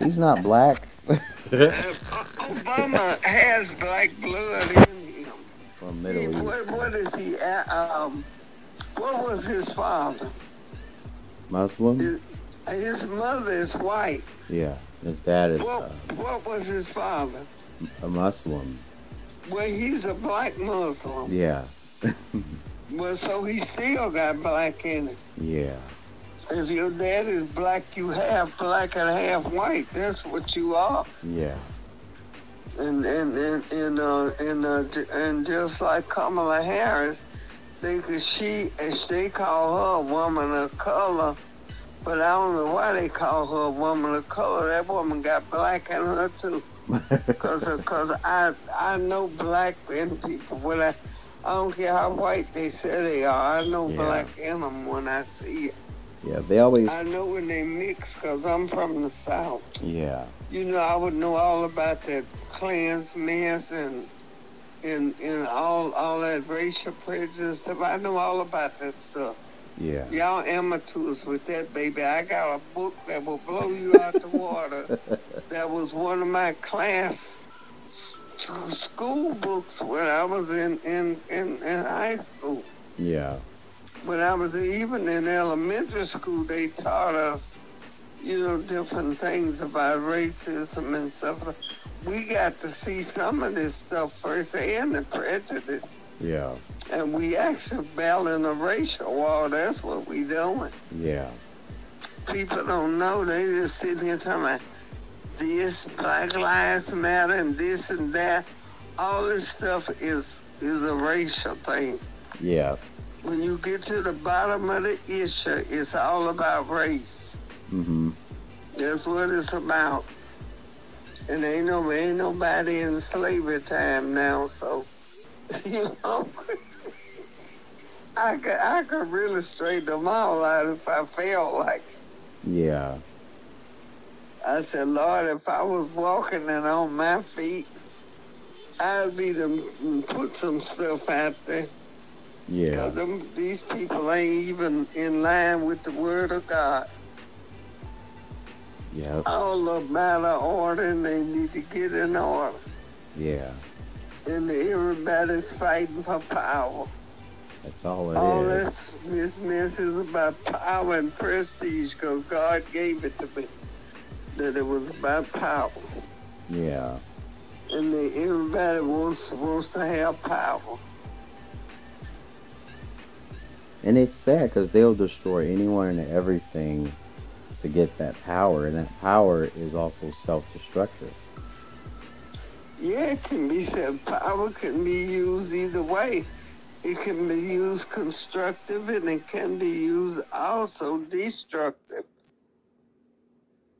He's not black. Obama has black blood in him. From Middle East. what, what is he? Um, what was his father? Muslim? His, his mother is white. Yeah. His dad is What, uh, what was his father? a Muslim. Well, he's a black Muslim. Yeah. Well, so he still got black in it. Yeah. If your dad is black, you half black and half white. That's what you are. Yeah. And and and and uh, and, uh, and just like Kamala Harris, they she as they call her a woman of color, but I don't know why they call her a woman of color. That woman got black in her too. Cause, uh, cause I, I know black in people. When I, I don't care how white they say they are. I know Yeah. black in them when I see it. Yeah. They always. I know when they mix, cause I'm from the south. Yeah. You know, I would know all about that Klansmen and and and all all that racial prejudice stuff. I know all about that stuff. Yeah. Y'all amateurs with that, baby. I got a book that will blow you out the water. that was one of my class school books when I was in, in, in, in high school. Yeah. When I was even in elementary school, they taught us, you know, different things about racism and stuff. We got to see some of this stuff firsthand, the prejudice. Yeah. And we actually battling a racial war. That's what we doing. Yeah. People don't know. They just sitting here talking about this, Black Lives Matter, and this and that. All this stuff is is a racial thing. Yeah. When you get to the bottom of the issue, it's all about race. Mhm. That's what it's about. And ain't no ain't nobody in slavery time now, so you know. I could I could really straighten them all out if I felt like. Yeah. I said, Lord, if I was walking and on my feet, I'd be to put some stuff out there. Yeah. Them, these people ain't even in line with the word of God. Yeah. All about the order, and they need to get in order. Yeah. And everybody's fighting for power. That's all it is. All this, this mess is about power and prestige, because God gave it to me. That it was about power. Yeah. and they, everybody wants wants to have power. And it's sad because they'll destroy anyone and everything to get that power, and that power is also self-destructive. Yeah, it can be said power can be used either way. It can be used constructive and it can be used also destructive.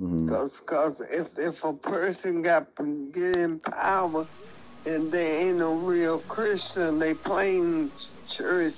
Mm-hmm. Because cause if, if a person got get in power and they ain't no real Christian, they playing church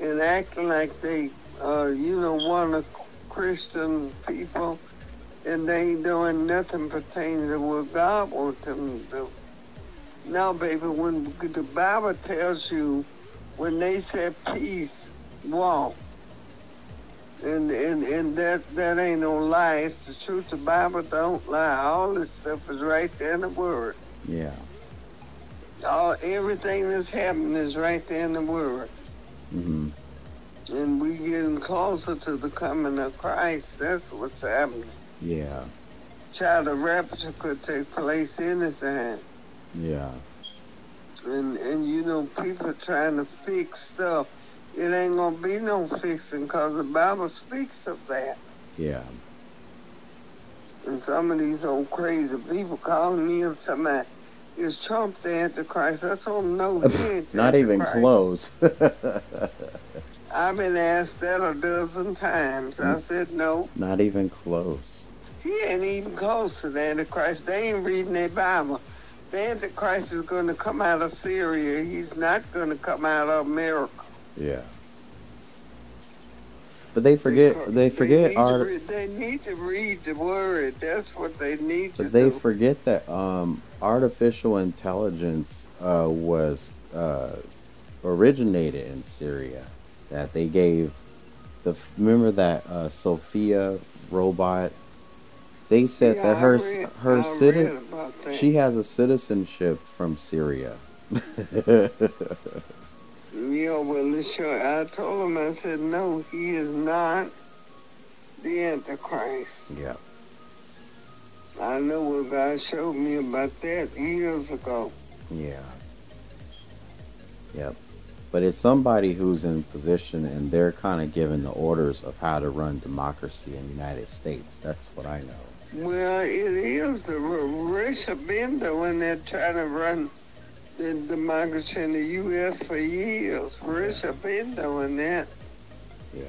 and acting like they, uh, you know, one of Christian people, and they ain't doing nothing pertaining to what God wants them to do. Now, baby, when the Bible tells you, when they said peace, walk. And, and and that that ain't no lie. It's the truth. The Bible don't lie. All this stuff is right there in the Word. Yeah. All everything that's happening is right there in the Word. Hmm And we're getting closer to the coming of Christ. That's what's happening. Yeah. Child of rapture could take place anytime. Yeah. And and you know people trying to fix stuff. It ain't gonna be no fixing because the Bible speaks of that. Yeah. And some of these old crazy people calling me up talking about, is Trump the Antichrist? That's them no, he Not even close. I've been asked that a dozen times. I said no, Not even close. he ain't even close to the Antichrist. They ain't reading their Bible. The Antichrist is going to come out of Syria. He's not going to come out of America. Yeah. But they forget. They forget need our. read- they need to read the word. That's what they need to But they do. forget that um, artificial intelligence uh, was uh, originated in Syria. That they gave the remember that uh, Sophia robot They said Yeah, that her read- her citi- that. she has a citizenship from Syria. Yeah, well, sure. I told him, I said, no, he is not the Antichrist. yeah. I know what God showed me about that years ago. Yeah. Yep. But it's somebody who's in position and they're kind of given the orders of how to run democracy in the United States. That's what I know. Well, it is the Russia been doing that, trying to run the democracy in the U.S. for years. Russia been doing that. Yeah.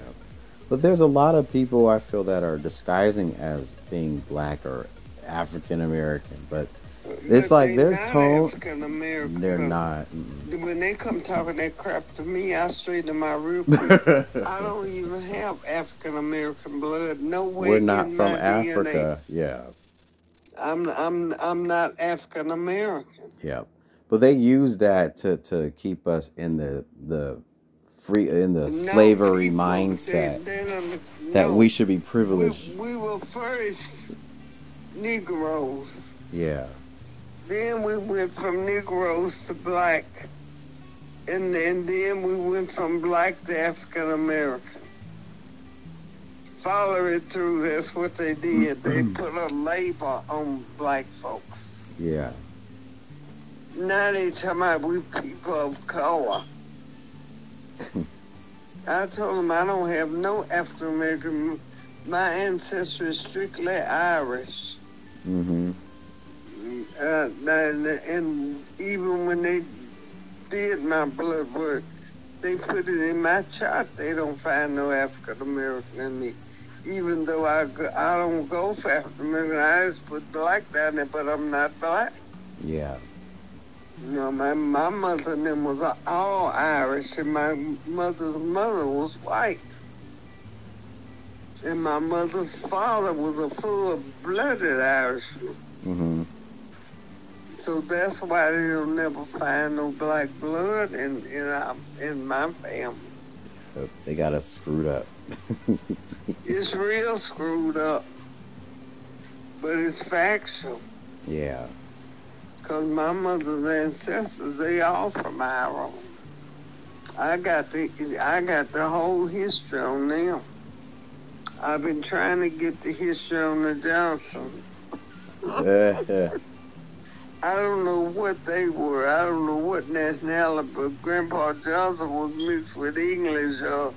But there's a lot of people I feel that are disguising as being black or African American, but It's But like they their not tone- African American. they're not. When they come talking that crap to me, I straighten my real. I don't even have African American blood. No way. We're not from my DNA. Africa. Yeah. I'm I'm I'm not African American. Yeah. But they use that to, to keep us in the the free in the No slavery mindset they- they don't- that no. we should be we, privileged. we were first Negroes. Yeah. Then we went from Negroes to black. And, and then we went from black to African American. Follow it through, that's what they did. They mm-hmm. put a label on black folks. Yeah. Now they talking about we people of color. I told them I don't have no African American. My ancestry is strictly Irish. Mhm. Uh, and, and even when they did my blood work, they put it in my chart. They don't find no African American in me. Even though I, I don't go for African American, I just put black down there, but I'm not black. Yeah. You know, my, my mother and them was all Irish, and my mother's mother was white. And my mother's father was a full-blooded Irishman. Mhm. So that's why they'll never find no black blood in in, our, in my family. They got us screwed up. It's real screwed up, but it's factual. yeah. Cause my mother's ancestors, they all from Ireland. I got the I got the whole history on them. I've been trying to get the history on the Johnson. I don't know what they were. I don't know what nationality, but Grandpa Johnson was mixed with English or,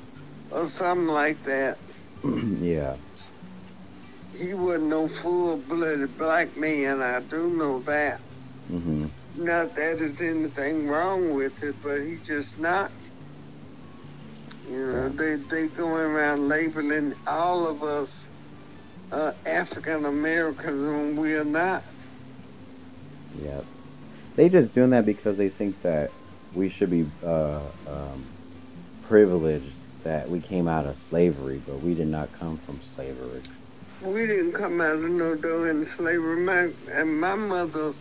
or something like that. yeah. He wasn't no full-blooded black man. I do know that. Mhm. Not that there's anything wrong with it, but he's just not. You know, they they going around labeling all of us uh, African Americans when we're not. Yep. They just doing that because they think that we should be uh, um, privileged that we came out of slavery, but we did not come from slavery. We didn't come out of no door in slavery. My, and my mother's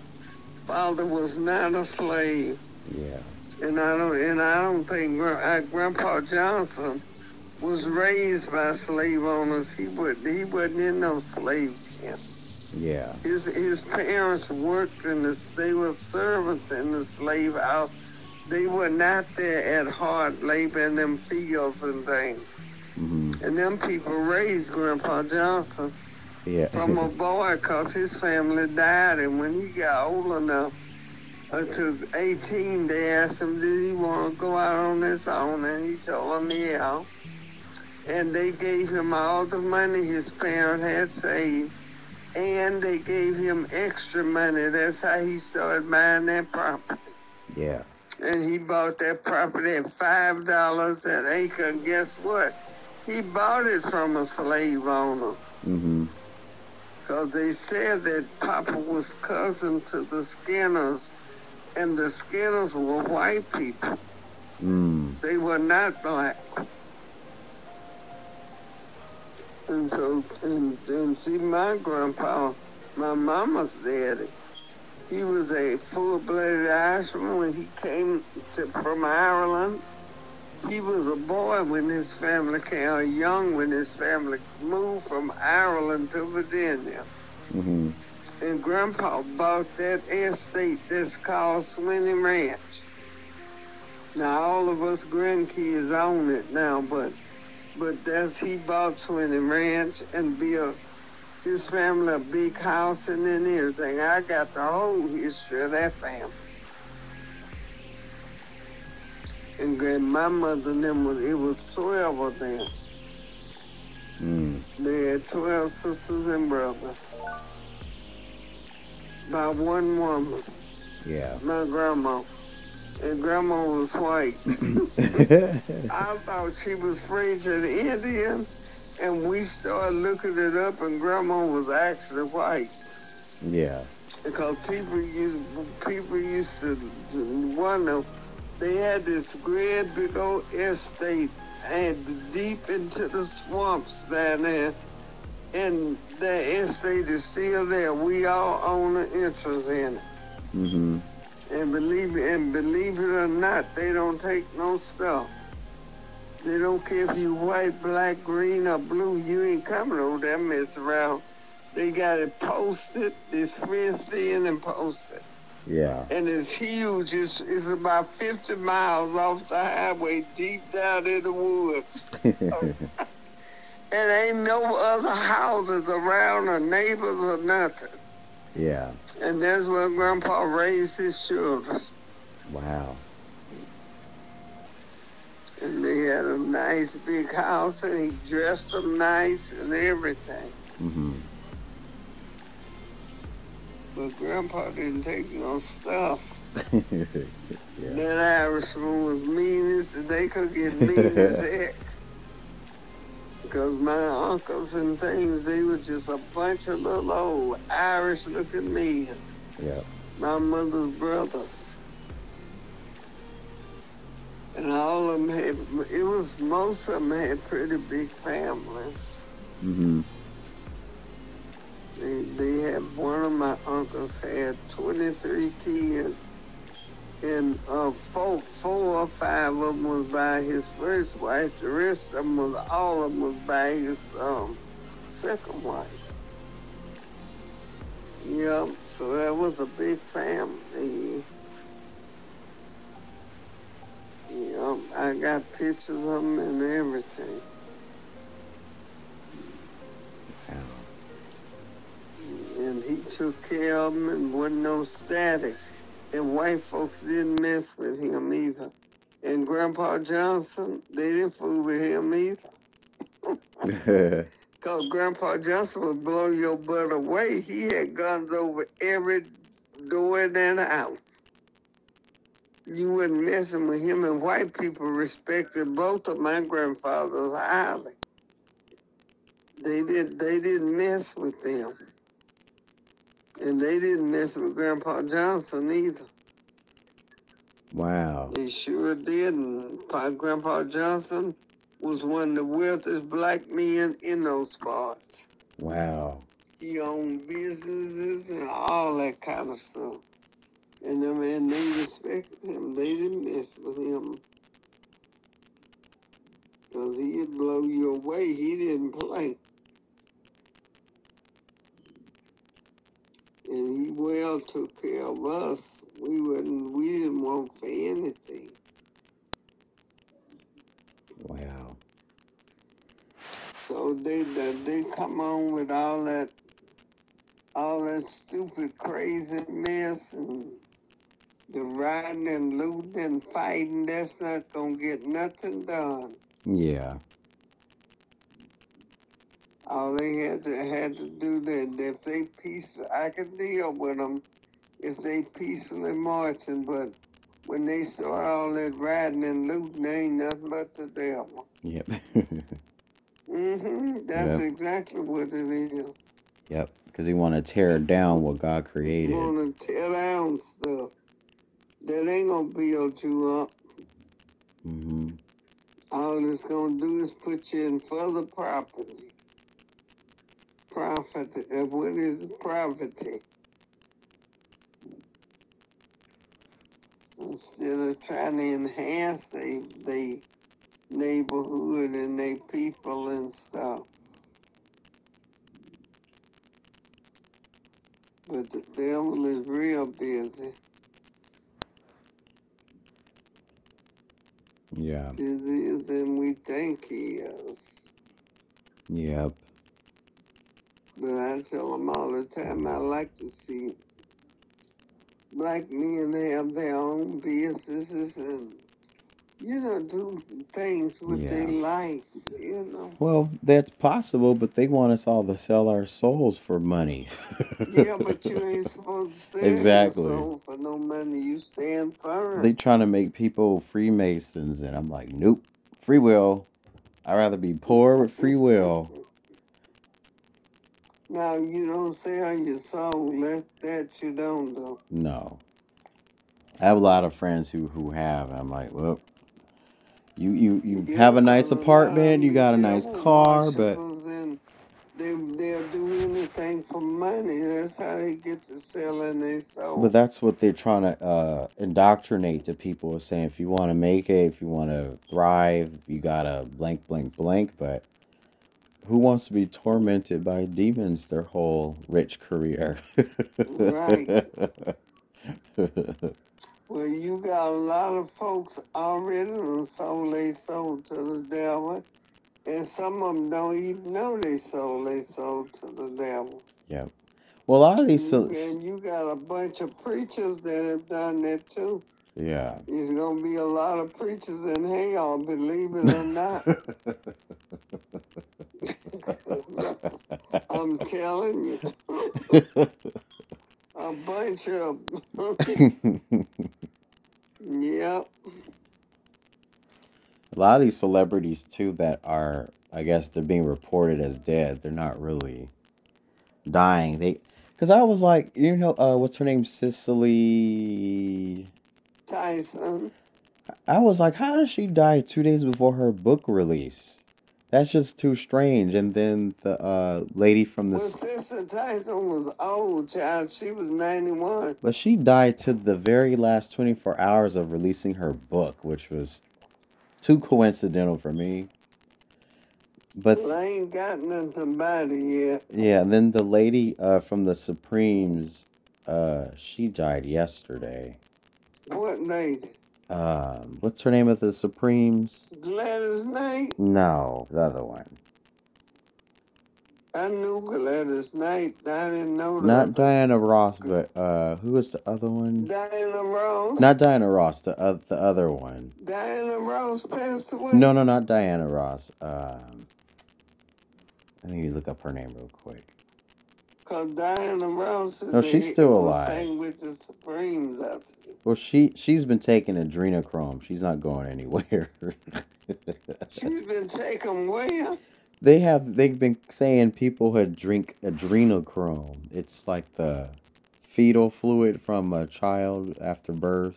father was not a slave, Yeah. And I don't and I don't think uh, Grandpa Johnson was raised by slave owners. He would he wasn't in no slave camp. Yeah. His his parents worked in the they were servants in the slave house. They were not there at hard labor in them fields and things. Mm-hmm. And them people raised Grandpa Johnson Yeah. from a boy because his family died. And when he got old enough uh, to 18, they asked him, did he want to go out on his own? And he told them, yeah. And they gave him all the money his parents had saved. And they gave him extra money. That's how he started buying that property. yeah. And he bought that property at five dollars an acre. And guess what? He bought it from a slave owner. Mhm. Because they said that Papa was cousin to the Skinners, and the Skinners were white people. Mm. They were not black. And so, and, and see, my grandpa, my mama's daddy, he was a full-blooded Irishman when he came to, from Ireland. He was a boy when his family came, or young when his family moved from Ireland to Virginia. hmm And Grandpa bought that estate that's called Swinney Ranch. Now all of us grandkids own it now, but but that's he bought Swinney Ranch and built his family a big house and then everything. I got the whole history of that family. And grand my mother and them was it was twelve of them. Mm. They had twelve sisters and brothers. By one woman, Yeah. my grandma. And grandma was white. I thought she was French and Indian, and we started looking it up, and grandma was actually white. yeah. Because people used people used to wonder they had this great big old estate and deep into the swamps down there, and that estate is still there. We all own an interest in it. hmm And believe and believe it or not, they don't take no stuff. They don't care if you white, black, green, or blue. You ain't coming over there mess around. They got it posted. It's fenced in and posted, Yeah. and it's huge. It's it's about 50 miles off the highway, deep down in the woods. And ain't no other houses around or neighbors or nothing. yeah. And that's where Grandpa raised his children. Wow. And they had a nice big house, and he dressed them nice and everything. Mm-hmm. But Grandpa didn't take no stuff. yeah. That Irishman was mean as they could get mean as heck. Because my uncles and things, they were just a bunch of little old Irish-looking men. Yeah. My mother's brothers. And all of them had, it was, most of them had pretty big families. Mm-hmm. They, they had one of my uncles had 23 kids, and uh, four, four or five of them was by his first wife. The rest of them was all of them was by his um, second wife. Yep. So that was a big family. Yep. I got pictures of them and everything. And he took care of them and wasn't no static. And white folks didn't mess with him either. And Grandpa Johnson, they didn't fool with him either. Because Grandpa Johnson would blow your butt away. He had guns over every door in that house. You wasn't messing with him, and white people respected both of my grandfathers highly. They did. They didn't mess with them. And they didn't mess with Grandpa Johnson either. wow. They sure did. And Pa- Grandpa Johnson was one of the wealthiest black men in those parts. Wow. He owned businesses and all that kind of stuff. And them and they respected him. They didn't mess with him. Because he'd blow you away. He didn't play. And he well took care of us. We wouldn't we didn't want for anything. Wow. So they they, they come on with all that all that stupid crazy mess and the riding and looting and fighting, that's not gonna get nothing done. Yeah. All they had to had to do that. If they peace, I could deal with them if they peacefully marching. But when they start all that riding and looting, they ain't nothing but the devil. Yep. hmm That's Yep. exactly what it is. yep. Because he want to tear down what God created. wanna tear down stuff that ain't gonna build you up. hmm All it's gonna do is put you in further property. Uh, What is property? Instead of trying to enhance the the neighborhood and they people and stuff. But the devil is real busy. Yeah. Busier than we think he is. Yep. But I tell them all the time I like to see black men they have their own businesses and, you know, do things with Yeah. their life, you know. Well, that's possible, but they want us all to sell our souls for money. Yeah, but you ain't supposed to stand Exactly. your soul for no money. You stand firm. they trying to make people Freemasons, and I'm like, nope, free will. I'd rather be poor with free will. Now you don't sell your soul. That that you don't do. No. I have a lot of friends who who have. I'm like, well, you you you have a nice apartment, you got a nice car, but they they'll do anything for money. That's how they get to selling their soul. but that's what they're trying to uh, indoctrinate to people, saying if you want to make it, if you want to thrive, you gotta blank blank blank. But who wants to be tormented by demons their whole rich career? Right. Well, you got a lot of folks already sold their soul to the devil, and some of them don't even know they sold their soul to the devil. Yep. Well, a lot of these, and you got a bunch of preachers that have done that too. Yeah. There's gonna be a lot of preachers in hell, believe it or not. I'm telling you, a bunch of yep. A lot of these celebrities too that are, I guess, they're being reported as dead. They're not really dying. They, because I was like, you know, uh, what's her name, Cicely. Tyson. I was like, how did she die two days before her book release? That's just too strange. And then the uh, lady from the, Well, Sister Tyson was old, child. She was 91. but she died to the very last twenty four hours of releasing her book, which was too coincidental for me. But Well, I ain't got nothing about it yet. Yeah, and then the lady uh, from the Supremes, uh, she died yesterday. What lady? Um, what's her name of the Supremes? Gladys Knight? No, the other one. I knew Gladys Knight. I didn't know Not Diana Ross, but uh, who was the other one? Diana Ross. Not Diana Ross, the uh, the other one. Diana Ross passed away. No, no, not Diana Ross. Um, let me look up her name real quick. Diana Ross No, she's still alive. with the Supremes up Well, she she's been taking adrenochrome. She's not going anywhere. She's been taken where? They have they've been saying people had drink adrenochrome. It's like the fetal fluid from a child after birth.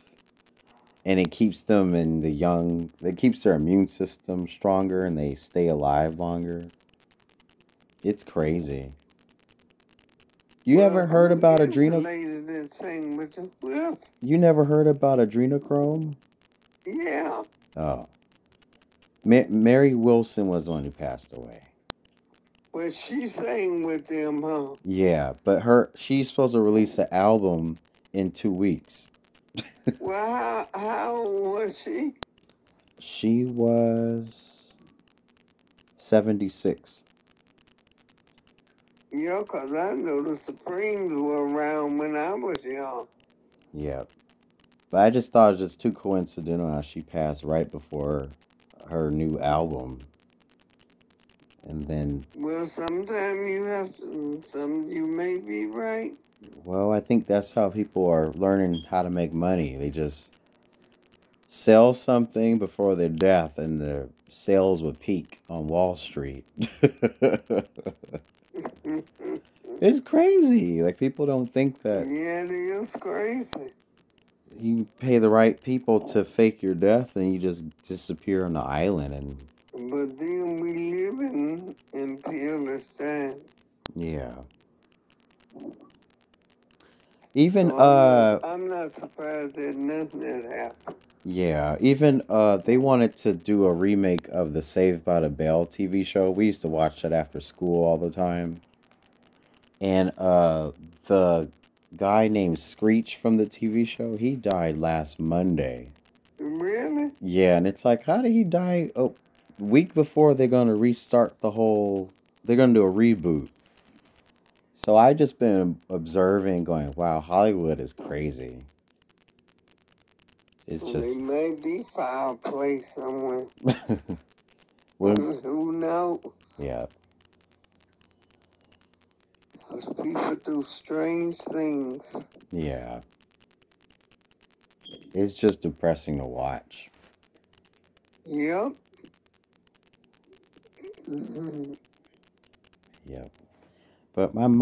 And it keeps them in the young it keeps their immune system stronger and they stay alive longer. It's crazy. You Well, ever heard about adrenal lady that sang with the with? you never heard about adrenochrome? Yeah. Oh. Ma- Mary Wilson was the one who passed away. Well, she sang with them, huh? Yeah, but her she's supposed to release an album in two weeks. Well, how, how old was she? She was seventy six. Yeah, 'cause I know the Supremes were around when I was young. Yep. But I just thought it was just too coincidental how she passed right before her new album. And then Well, sometime you have to, some, you may be right. well, I think that's how people are learning how to make money. They just sell something before their death and the sales would peak on Wall Street. it's crazy. Like people don't think that yeah, it is crazy. you pay the right people to fake your death and you just disappear on the island and But then we live in, in peerless times. yeah. Even So uh I'm not, surprised that nothing had happened. yeah, even uh they wanted to do a remake of the Saved by the Bell TV show. We used to watch that after school all the time. And uh the guy named Screech from the TV show, he died last Monday. Really? Yeah, and it's like, how did he die? Oh, week before they're gonna restart the whole. They're gonna do a reboot. So I just been observing, going, wow, Hollywood is crazy. It's just. They may be foul play somewhere. Who knows? yeah, people do strange things. yeah. It's just depressing to watch. Yep. Yep. But my